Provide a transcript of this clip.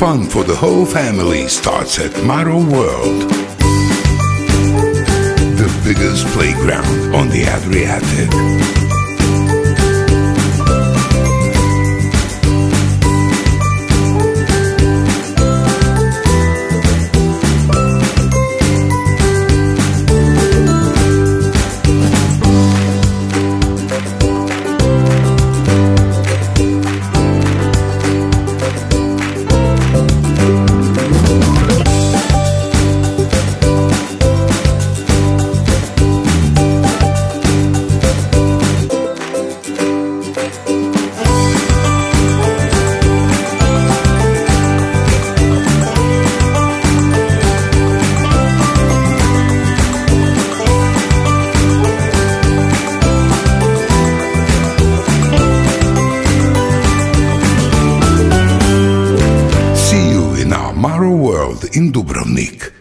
Fun for the whole family starts at Maro World. The biggest playground on the Adriatic. See you in our Maro World in Dubrovnik.